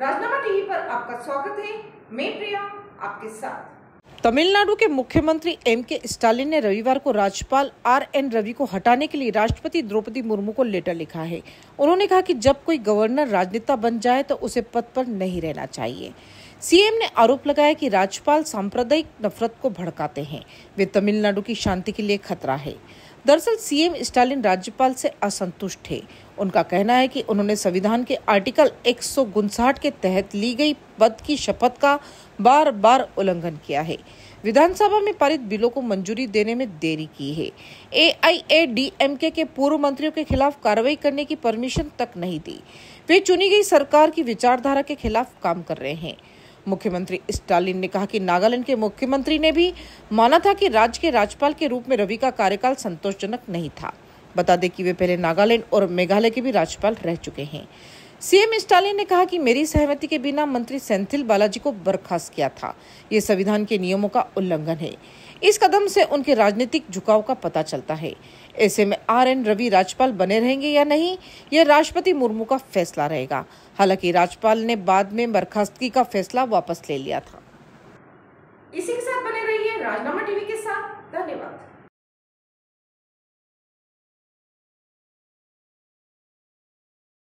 राजनामा TV पर आपका स्वागत है। मैं प्रिया, आपके साथ। तमिलनाडु के मुख्यमंत्री एम के स्टालिन ने रविवार को राज्यपाल आर एन रवि को हटाने के लिए राष्ट्रपति द्रौपदी मुर्मू को लेटर लिखा है। उन्होंने कहा कि जब कोई गवर्नर राजनेता बन जाए तो उसे पद पर नहीं रहना चाहिए। सीएम ने आरोप लगाया कि राज्यपाल सांप्रदायिक नफरत को भड़काते हैं। वे तमिलनाडु की शांति के लिए खतरा है। दरअसल सीएम स्टालिन राज्यपाल से असंतुष्ट थे। उनका कहना है कि उन्होंने संविधान के आर्टिकल एक के तहत ली गई पद की शपथ का बार बार उल्लंघन किया है। विधानसभा में पारित बिलों को मंजूरी देने में देरी की है। ए आई ए डी एआईएडीएमके के पूर्व मंत्रियों के खिलाफ कार्रवाई करने की परमिशन तक नहीं दी। वे चुनी गई सरकार की विचारधारा के खिलाफ काम कर रहे हैं। मुख्यमंत्री स्टालिन ने कहा कि नागालैंड के मुख्यमंत्री ने भी माना था कि राज्य के राज्यपाल के रूप में रवि का कार्यकाल संतोषजनक नहीं था। बता दें कि वे पहले नागालैंड और मेघालय के भी राज्यपाल रह चुके हैं। सीएम स्टालिन ने कहा कि मेरी सहमति के बिना मंत्री सेंथिल बालाजी को बर्खास्त किया था। ये संविधान के नियमों का उल्लंघन है। इस कदम से उनके राजनीतिक झुकाव का पता चलता है। ऐसे में आर एन रवि राज्यपाल बने रहेंगे या नहीं, यह राष्ट्रपति मुर्मू का फैसला रहेगा। हालाँकि राज्यपाल ने बाद में बर्खास्तगी का फैसला वापस ले लिया था। इसी के साथ बने रहिए राजनामा टीवी के साथ। धन्यवाद।